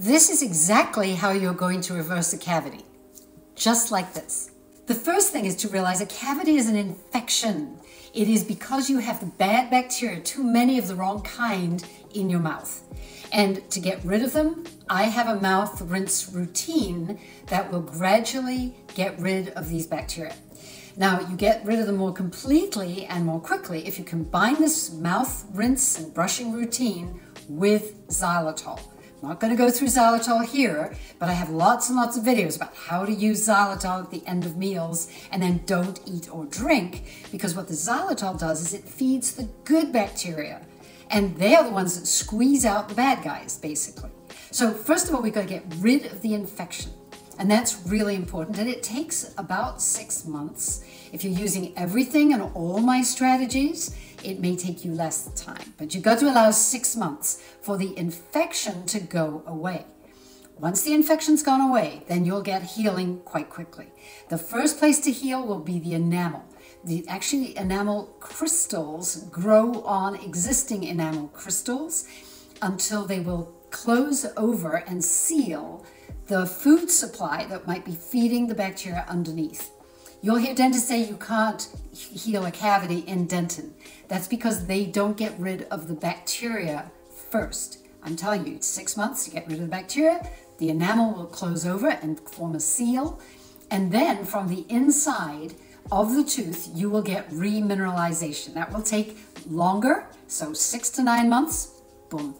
This is exactly how you're going to reverse a cavity, just like this. The first thing is to realize a cavity is an infection. It is because you have the bad bacteria, too many of the wrong kind, in your mouth. And to get rid of them, I have a mouth rinse routine that will gradually get rid of these bacteria. Now, you get rid of them more completely and more quickly if you combine this mouth rinse and brushing routine with xylitol. I'm not going to go through xylitol here, but I have lots and lots of videos about how to use xylitol at the end of meals and then don't eat or drink because what the xylitol does is it feeds the good bacteria and they are the ones that squeeze out the bad guys, basically. So first of all, we've got to get rid of the infection. And that's really important. And it takes about six months. If you're using everything and all my strategies, it may take you less time. But you've got to allow six months for the infection to go away. Once the infection's gone away, then you'll get healing quite quickly. The first place to heal will be the enamel. The actually enamel crystals grow on existing enamel crystals until they will close over and seal the food supply that might be feeding the bacteria underneath. You'll hear dentists say you can't heal a cavity in dentin. That's because they don't get rid of the bacteria first. I'm telling you, it's six months to get rid of the bacteria. The enamel will close over and form a seal. And then from the inside of the tooth, you will get remineralization. That will take longer, so six to nine months, boom,